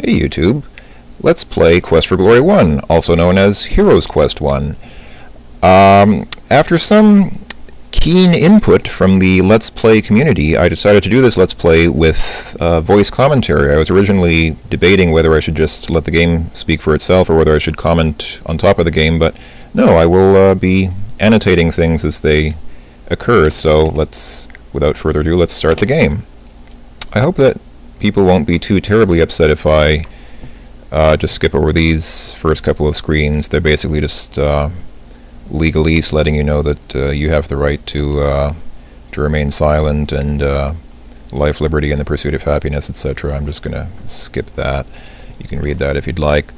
Hey YouTube, let's play Quest for Glory 1, also known as Hero's Quest 1. Um, after some keen input from the Let's Play community, I decided to do this Let's Play with uh, voice commentary. I was originally debating whether I should just let the game speak for itself or whether I should comment on top of the game, but no, I will uh, be annotating things as they occur, so let's, without further ado, let's start the game. I hope that people won't be too terribly upset if I uh, just skip over these first couple of screens. They're basically just uh, legalese letting you know that uh, you have the right to uh, to remain silent and uh, life, liberty, and the pursuit of happiness, etc. I'm just going to skip that. You can read that if you'd like.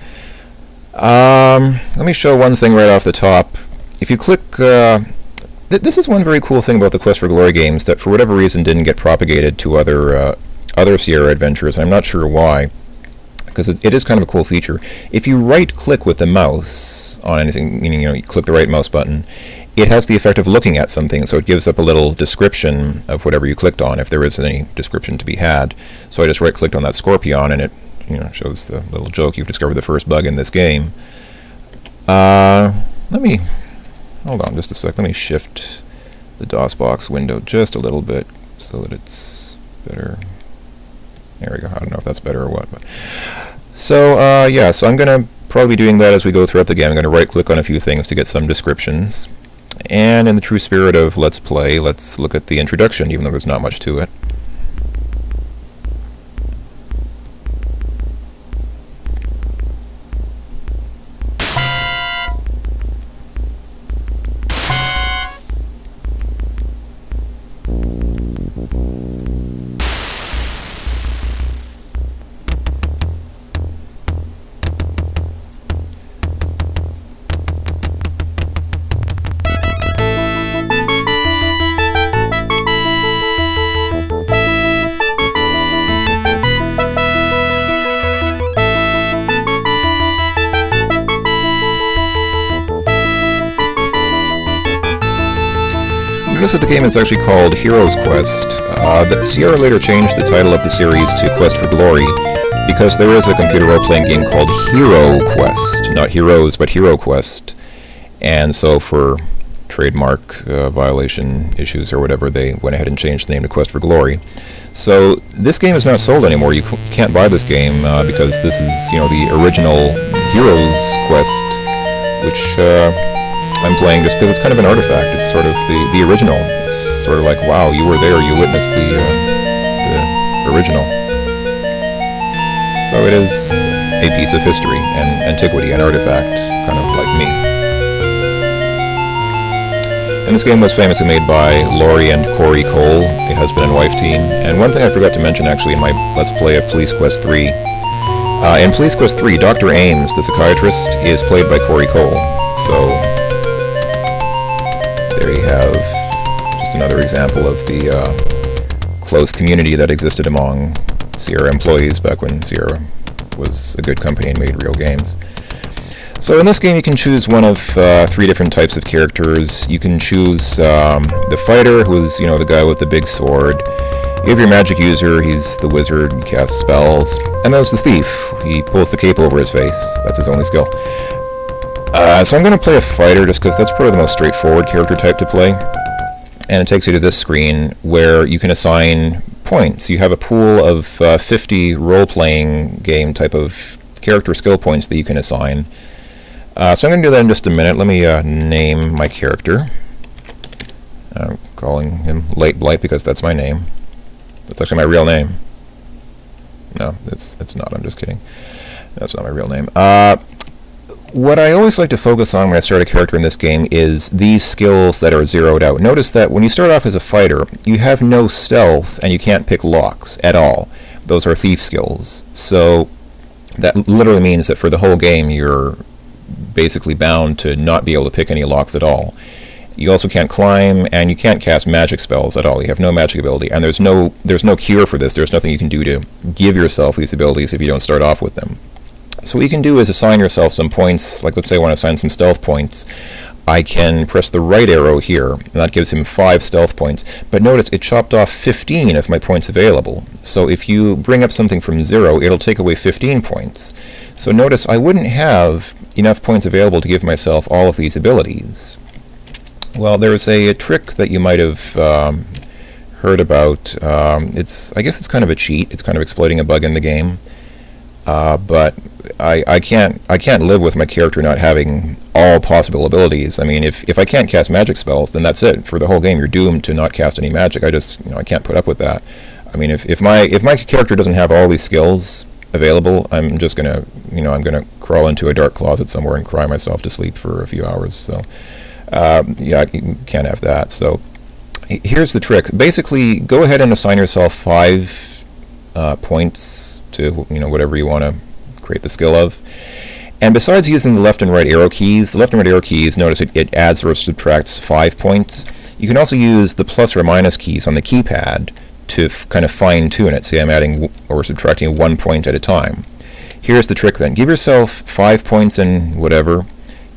Um, let me show one thing right off the top. If you click uh, th this is one very cool thing about the Quest for Glory games that for whatever reason didn't get propagated to other other Sierra adventures. I'm not sure why, because it, it is kind of a cool feature. If you right-click with the mouse on anything, meaning you know you click the right mouse button, it has the effect of looking at something, so it gives up a little description of whatever you clicked on, if there is any description to be had. So I just right-clicked on that Scorpion, and it you know shows the little joke you've discovered the first bug in this game. Uh, let me hold on just a sec. Let me shift the DOSBox window just a little bit so that it's better. There we go. I don't know if that's better or what. But so uh, yeah, so I'm going to probably be doing that as we go throughout the game. I'm going to right-click on a few things to get some descriptions. And in the true spirit of Let's Play, let's look at the introduction, even though there's not much to it. Game is actually called Hero's Quest. Uh, the Sierra later changed the title of the series to Quest for Glory because there is a computer role-playing game called Hero Quest, not Heroes, but Hero Quest. And so for trademark uh, violation issues or whatever, they went ahead and changed the name to Quest for Glory. So this game is not sold anymore. You can't buy this game uh, because this is, you know, the original Hero's Quest, which uh, I'm playing just because it's kind of an artifact. It's sort of the, the original. It's sort of like, wow, you were there, you witnessed the, uh, the original. So it is a piece of history and antiquity, an artifact, kind of like me. And this game was famously made by Lori and Corey Cole, a husband and wife team. And one thing I forgot to mention actually in my Let's Play of Police Quest 3, uh, in Police Quest 3, Dr. Ames, the psychiatrist, is played by Corey Cole. So have just another example of the uh, close community that existed among Sierra employees back when Sierra was a good company and made real games. So in this game you can choose one of uh, three different types of characters. You can choose um, the fighter, who's you know the guy with the big sword. You have your magic user, he's the wizard, he casts spells. And there's the thief, he pulls the cape over his face, that's his only skill. Uh, so I'm going to play a fighter just because that's probably the most straightforward character type to play. And it takes you to this screen where you can assign points. You have a pool of uh, 50 role-playing game type of character skill points that you can assign. Uh, so I'm going to do that in just a minute. Let me uh, name my character. I'm calling him Late Blight because that's my name. That's actually my real name. No, it's it's not. I'm just kidding. That's not my real name. Uh, what I always like to focus on when I start a character in this game is these skills that are zeroed out. Notice that when you start off as a fighter, you have no stealth and you can't pick locks at all. Those are thief skills. So that literally means that for the whole game you're basically bound to not be able to pick any locks at all. You also can't climb and you can't cast magic spells at all. You have no magic ability and there's no there's no cure for this. There's nothing you can do to give yourself these abilities if you don't start off with them. So what you can do is assign yourself some points, like let's say I want to assign some stealth points. I can press the right arrow here, and that gives him 5 stealth points. But notice it chopped off 15 of my points available. So if you bring up something from 0, it'll take away 15 points. So notice I wouldn't have enough points available to give myself all of these abilities. Well, there's a, a trick that you might have um, heard about. Um, it's I guess it's kind of a cheat. It's kind of exploiting a bug in the game. Uh, but I, I can't I can't live with my character not having all possible abilities. I mean, if, if I can't cast magic spells, then that's it for the whole game. You're doomed to not cast any magic. I just you know I can't put up with that. I mean, if, if my if my character doesn't have all these skills available, I'm just gonna you know I'm gonna crawl into a dark closet somewhere and cry myself to sleep for a few hours. So uh, yeah, you can't have that. So here's the trick. Basically, go ahead and assign yourself five uh, points to you know whatever you want to create the skill of. And besides using the left and right arrow keys, the left and right arrow keys, notice it, it adds or subtracts five points. You can also use the plus or minus keys on the keypad to kind of fine tune it. Say I'm adding or subtracting one point at a time. Here's the trick then. Give yourself five points in whatever,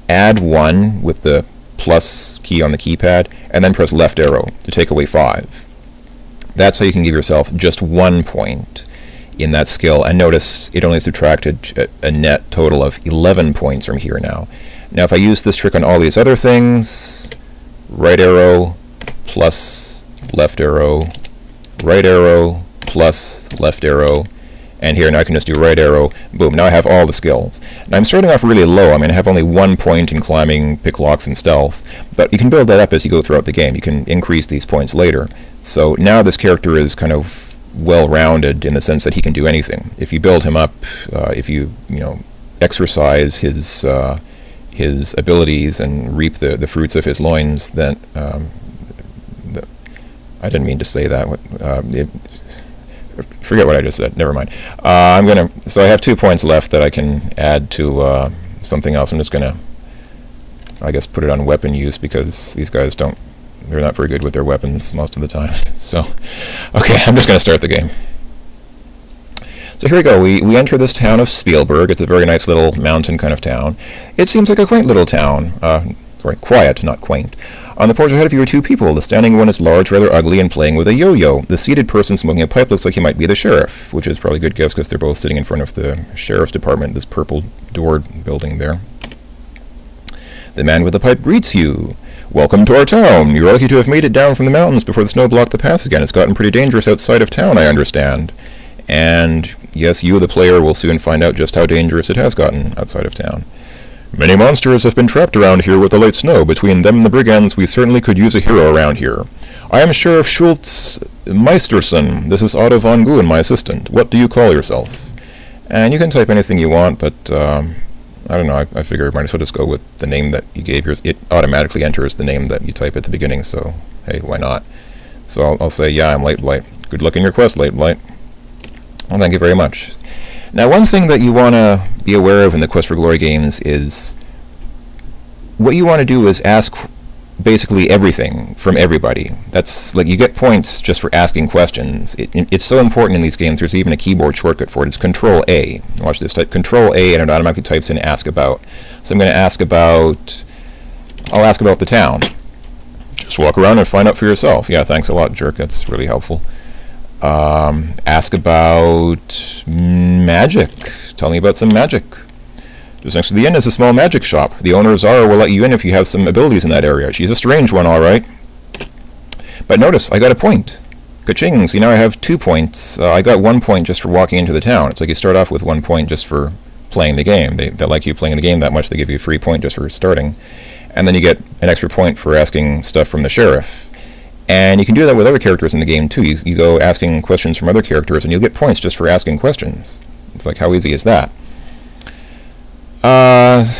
add one with the plus key on the keypad, and then press left arrow to take away five. That's how you can give yourself just one point in that skill. And notice it only subtracted a, net total of 11 points from here now. Now if I use this trick on all these other things, right arrow plus left arrow, right arrow plus left arrow, and here now I can just do right arrow, boom, now I have all the skills. Now I'm starting off really low, I mean I have only one point in climbing, pick locks, and stealth, but you can build that up as you go throughout the game, you can increase these points later. So now this character is kind of well-rounded in the sense that he can do anything. If you build him up, uh, if you you know exercise his uh, his abilities and reap the, the fruits of his loins, then um, the, I didn't mean to say that. Uh, it, forget what I just said. Never mind. Uh, I'm gonna. So I have two points left that I can add to uh, something else. I'm just gonna, I guess, put it on weapon use because these guys don't they're not very good with their weapons most of the time. So, okay, I'm just going to start the game. So here we go. We, we enter this town of Spielberg. It's a very nice little mountain kind of town. It seems like a quaint little town. Uh, sorry, quiet, not quaint. On the porch ahead of you are two people. The standing one is large, rather ugly, and playing with a yo-yo. The seated person smoking a pipe looks like he might be the sheriff, which is probably a good guess because they're both sitting in front of the sheriff's department, this purple doored building there. The man with the pipe greets you. Welcome to our town. You're lucky to have made it down from the mountains before the snow blocked the pass again. It's gotten pretty dangerous outside of town, I understand. And yes, you, the player, will soon find out just how dangerous it has gotten outside of town. Many monsters have been trapped around here with the late snow. Between them and the brigands, we certainly could use a hero around here. I am Sheriff Schultz Meisterson. This is Otto von Goon, my assistant. What do you call yourself? And you can type anything you want, but um, I don't know. I, I figure I might as well just go with the name that you gave yours. It automatically enters the name that you type at the beginning, so hey, why not? So I'll, I'll say, yeah, I'm Late Blight. Good luck in your quest, Late Blight. Well, thank you very much. Now, one thing that you want to be aware of in the Quest for Glory games is what you want to do is ask basically everything from everybody. That's like you get points just for asking questions. It, it's so important in these games. There's even a keyboard shortcut for it. It's Control A. Watch this. Type Control A, and it automatically types in "ask about." So I'm going to ask about. I'll ask about the town. Just walk around and find out for yourself. Yeah, thanks a lot, jerk. That's really helpful. Um, ask about magic. Tell me about some magic. Just next to the inn is a small magic shop. The owner, Zara, will let you in if you have some abilities in that area. She's a strange one, all right. But notice, I got a point. Ka-ching! See, now I have two points. Uh, I got one point just for walking into the town. It's like you start off with one point just for playing the game. They, they like you playing the game that much, they give you a free point just for starting. And then you get an extra point for asking stuff from the sheriff. And you can do that with other characters in the game, too. You, you go asking questions from other characters, and you'll get points just for asking questions. It's like, how easy is that?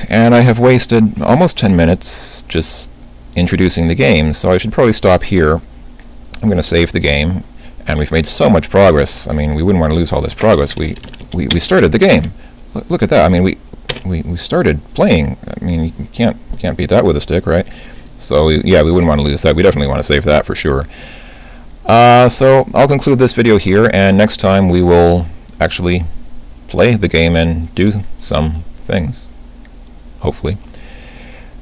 And I have wasted almost 10 minutes just introducing the game, so I should probably stop here. I'm going to save the game, and we've made so much progress. I mean, we wouldn't want to lose all this progress. We, we, we started the game. Look, look at that. I mean, we, we, we started playing. I mean, you can't, can't beat that with a stick, right? So, we, yeah, we wouldn't want to lose that. We definitely want to save that for sure. Uh, so, I'll conclude this video here, and next time we will actually play the game and do some things. Hopefully.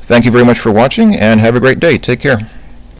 Thank you very much for watching, and have a great day. Take care.